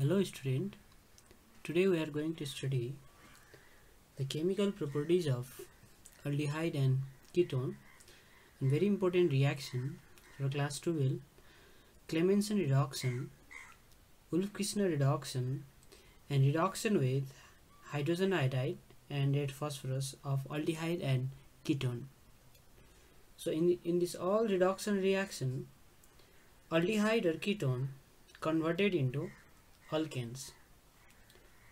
Hello student, today we are going to study the chemical properties of aldehyde and ketone and very important reaction for class 12 Clemmensen reduction, Wolff-Kishner reduction and reduction with hydrogen iodide and red phosphorus of aldehyde and ketone. So in, in this all reduction reaction aldehyde or ketone converted into alkanes.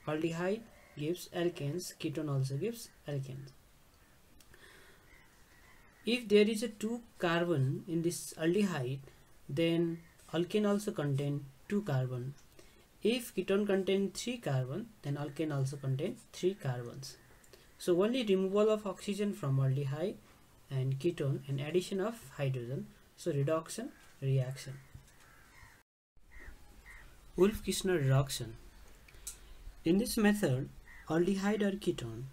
Aldehyde gives alkanes, ketone also gives alkanes. If there is a two carbon in this aldehyde, then alkane also contain two carbon. If ketone contain three carbon, then alkane also contain three carbons. So only removal of oxygen from aldehyde and ketone and addition of hydrogen. So reduction reaction. Wolff-Kishner reduction. In this method, aldehyde or ketone,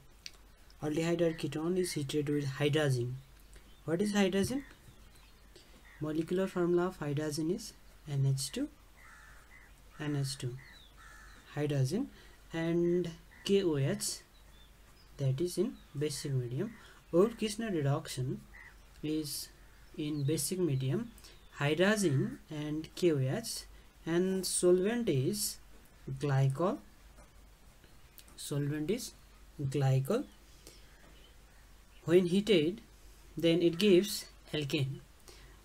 aldehyde or ketone is heated with hydrazine. What is hydrazine? Molecular formula of hydrazine is NH2, NH2, hydrazine and KOH that is in basic medium. Wolff Kishner reduction is in basic medium hydrazine and KOH and solvent is glycol. Solvent is glycol. When heated then it gives alkane.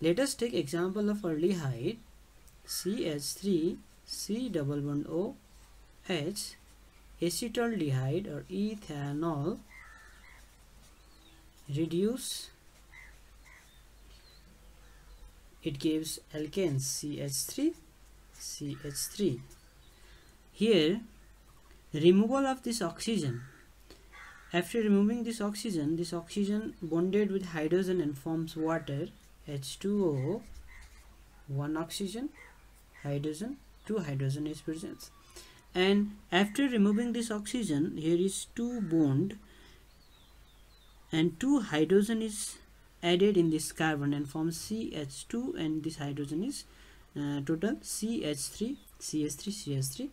Let us take example of aldehyde CH3 C double bond O H acetaldehyde or ethanal reduce. It gives alkane CH3 CH3 here removal of this oxygen. After removing this oxygen this oxygen bonded with hydrogen and forms water H2O one oxygen hydrogen two hydrogen is present. And after removing this oxygen here is two bond and two hydrogen is added in this carbon and forms CH2 and this hydrogen is uh, total CH3 CH3 CH3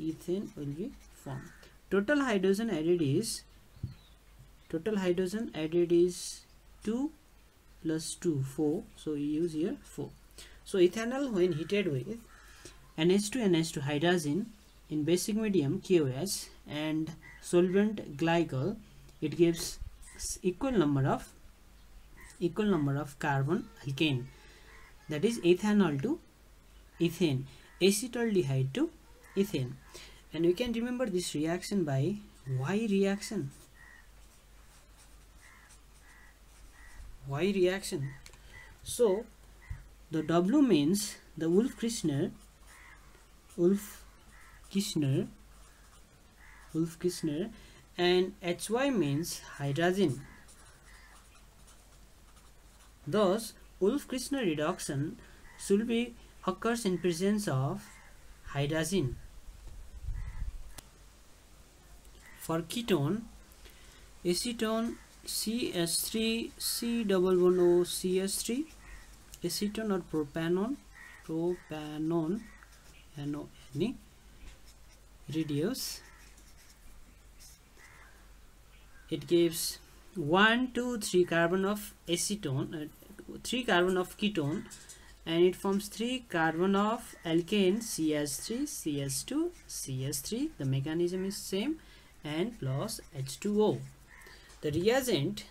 ethane will be formed. Total hydrogen added is total hydrogen added is 2 plus 2 4 so we use here 4 so ethanal when heated with NH2 NH2 hydrazine in basic medium KOH and solvent glycol it gives equal number of equal number of carbon alkane that is ethanal to ethane acetaldehyde to ethane. And we can remember this reaction by Y reaction. Y reaction. So the W means the Wolff-Kishner Wolff-Kishner Wolff-Kishner and HY means hydrazine. Thus Wolff-Kishner reduction should be occurs in presence of hydrazine. For ketone, acetone CH3 C double bond O CH3 acetone or propanone propanone NONE reduce it gives 1 2 3 carbon of acetone uh, 3 carbon of ketone and it forms 3 carbon of alkane CH3 CH2 CH3 the mechanism is same and plus H2O the reagent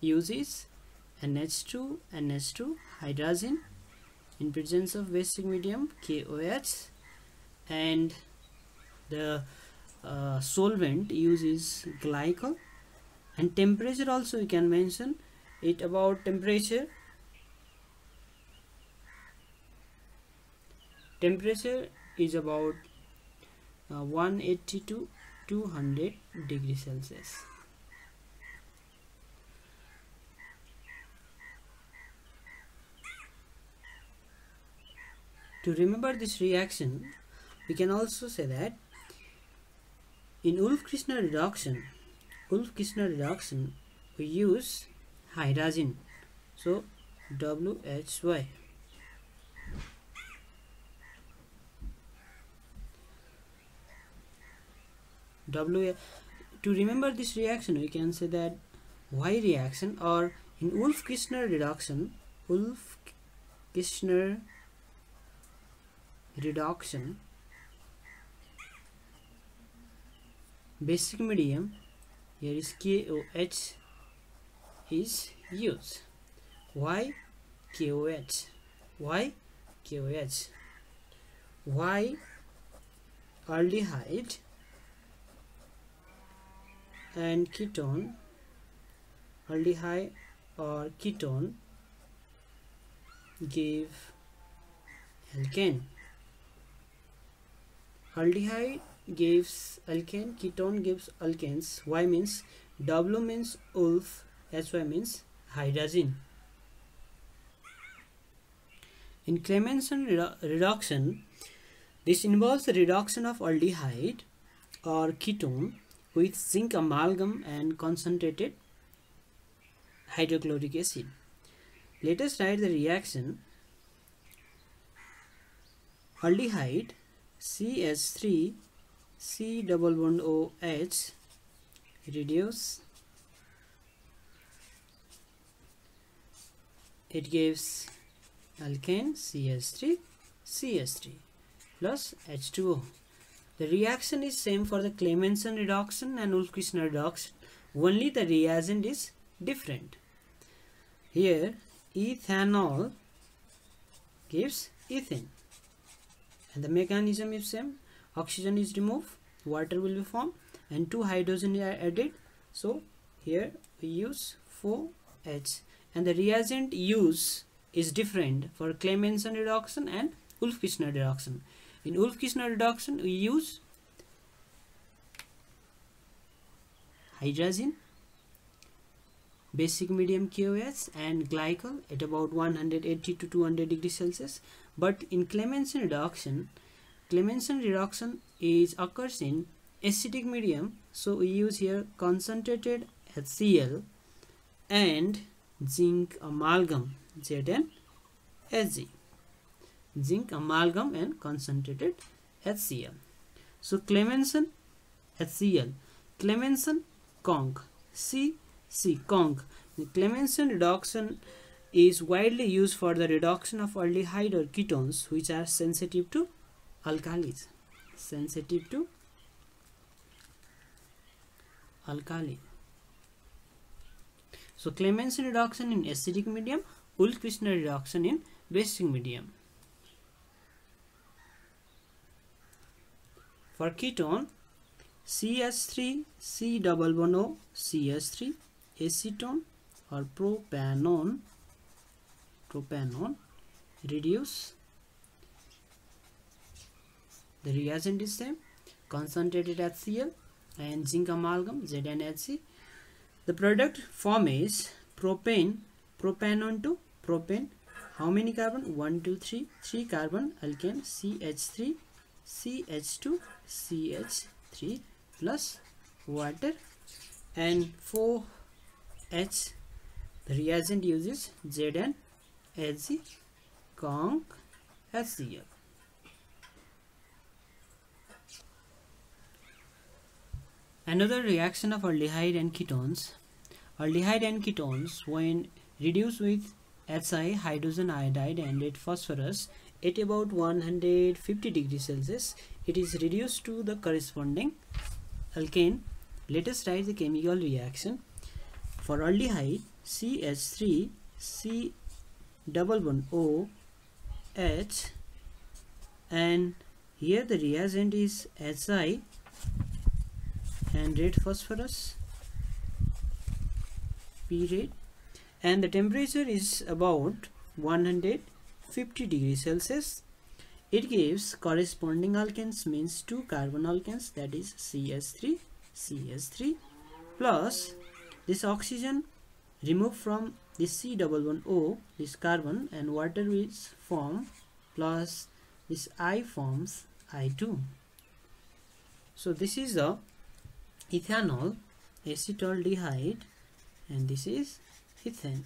uses NH2 NH2 hydrazine in presence of basic medium KOH and the uh, solvent uses glycol. And temperature also we can mention. It about temperature temperature is about uh, 180 to 200 degrees celsius. To remember this reaction we can also say that in Wolff-Kishner reduction Wolff-Kishner reduction we use hydrazine so WHY W to remember this reaction we can say that Y reaction or in Wolff-Kishner reduction Wolff-Kishner reduction basic medium here is KOH is used. Why KOH why KOH why aldehyde and ketone aldehyde or ketone give alkane. Aldehyde gives alkane ketone gives alkanes. Y means w means Wolff sy means hydrazine. In Clemmensen redu reduction this involves the reduction of aldehyde or ketone with zinc amalgam and concentrated hydrochloric acid. Let us write the reaction. Aldehyde CH3 C double bond OH reduce. It gives alkane CH3 CH3 plus H2O the reaction is same for the Clemmensen reduction and Wolff-Kishner reduction only the reagent is different. Here ethanal gives ethane. And the mechanism is same. Oxygen is removed. Water will be formed. And two hydrogen are added. So here we use 4H and the reagent use is different for Clemmensen reduction and Wolff-Kishner reduction in Wolff-Kishner reduction we use hydrazine basic medium KOH and glycol at about 180 to 200 degrees Celsius. But in Clemmensen reduction Clemmensen reduction is occurs in acidic medium. So we use here concentrated HCl and zinc amalgam ZnHg zinc amalgam and concentrated HCl so Clemmensen HCl Clemmensen conc C C conc the Clemmensen reduction is widely used for the reduction of aldehyde or ketones which are sensitive to alkalis. Sensitive to alkali. So Clemmensen reduction in acidic medium Wolff-Kishner reduction in basic medium for ketone CH3 C double bond O CH3 acetone or propanone propanone reduce the reagent is same concentrated HCl and zinc amalgam ZnHg the product form is propane propanone to propane. How many carbon? 1 2 3 3 carbon alkane CH3 CH2 CH3 plus water and 4H the reagent uses ZnHg conc HCl Another reaction of aldehyde and ketones. Aldehyde and ketones when reduced with Si hydrogen iodide and lead phosphorus at about 150 degrees Celsius it is reduced to the corresponding alkane. Let us write the chemical reaction. For aldehyde CH3 C double bond O H and here the reagent is Si and red phosphorus P red and the temperature is about 150 degrees Celsius. It gives corresponding alkanes means two carbon alkanes that is CH3 CH3 plus this oxygen removed from this C double one O this carbon and water is formed plus this I forms I2 so this is the ethanal acetaldehyde and this is ethane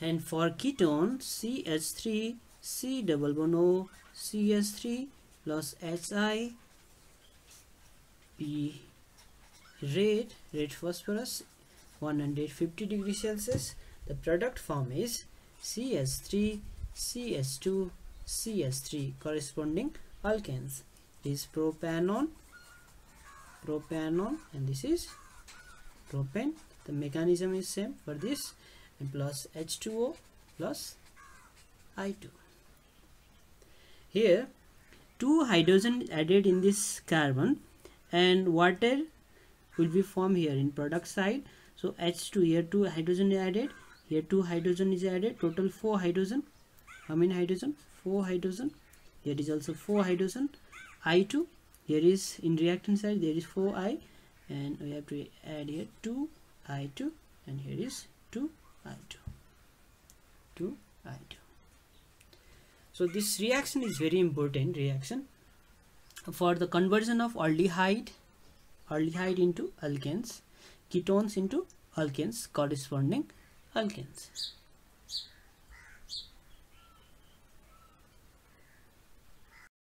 and for ketone CH3 C double bond O CH3 plus HI P red red phosphorus 150 degree Celsius. The product form is CS3 CS2 CS3 corresponding alkanes. This is propanone propanone and this is propane. The mechanism is same for this and plus H2O plus I2 here two hydrogen added in this carbon and water will be formed here in product side. So H2 here two hydrogen added here two hydrogen is added total four hydrogen how many hydrogen? Four hydrogen here is also four hydrogen I2 here is in reactant side there is 4i and we have to add here 2i2 and here is 2i2 2i2 so this reaction is very important reaction. For the conversion of aldehyde aldehyde into alkanes ketones into alkanes corresponding alkanes